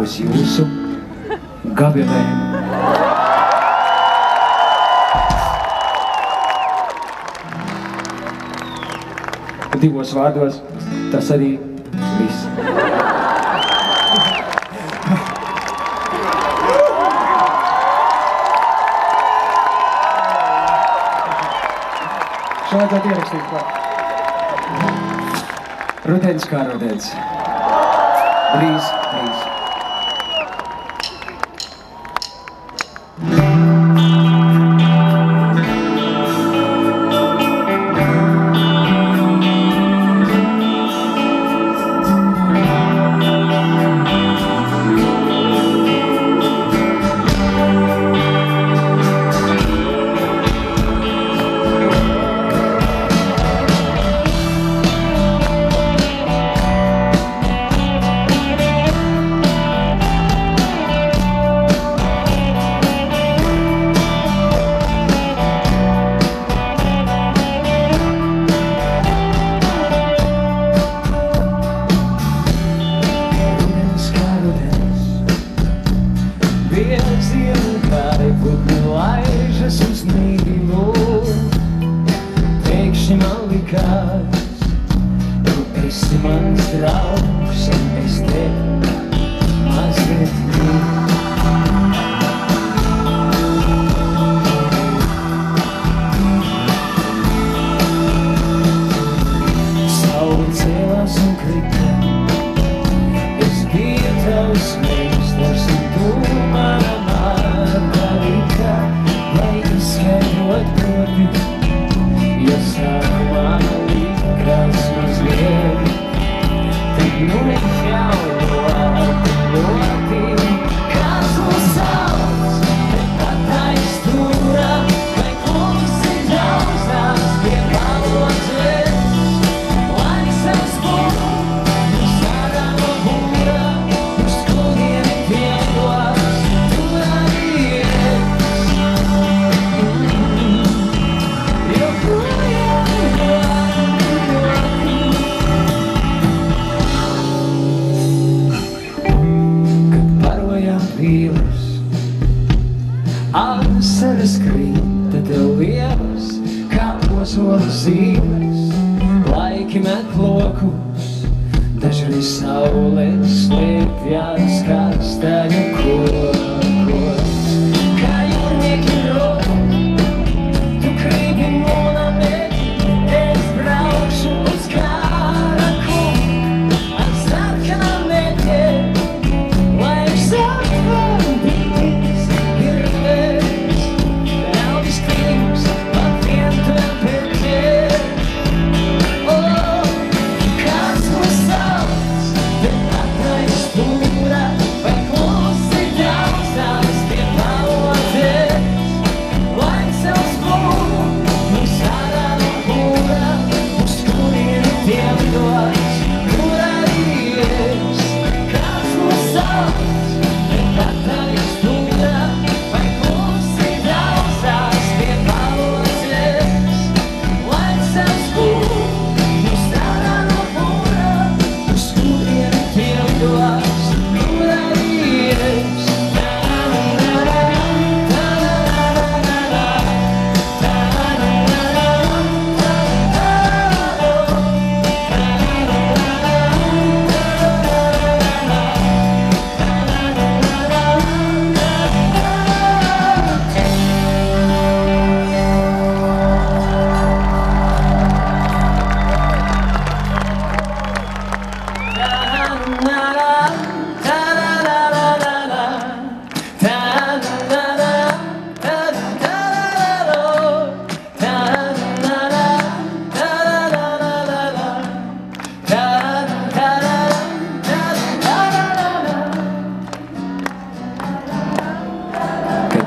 uz jūsu gavilēm. Divos vārdos tas arī viss. Šo vajadzētu ierakstīt klāt. Rudens kā rudens. Drīz, drīz. Likās, tu esi mans draugs, un es tevi mazliet mīlu. Saule cēlās Asaras krīta tev lielas, kā ozolas zīmes, laiki met lokus, Dažreiz saule slēpjas kastaņu kokos. Kā jūrnieki rok,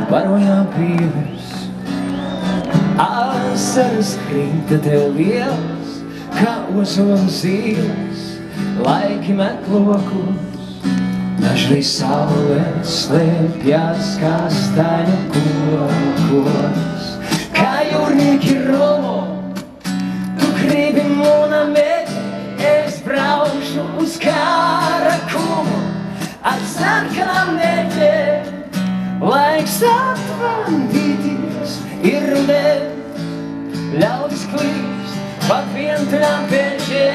barojām pīvers, asaras krīta tev liels, kā ozolas zīles, laiki met lokus. Dažreiz saule slēpjas kastaņu kokos, kā jūrnieki romo, tu gribi monami, es braukšu uz karakumu, ar sarkanām neķēt, laiks atvandīties ir rudēt, ļaudis klīst pat vientrām pēķēt.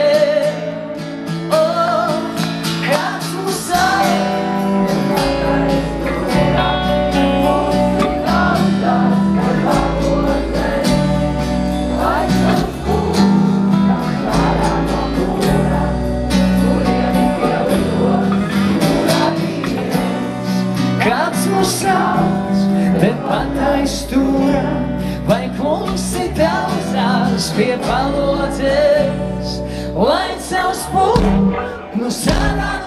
Pie palotes, lai savs pūk no sādā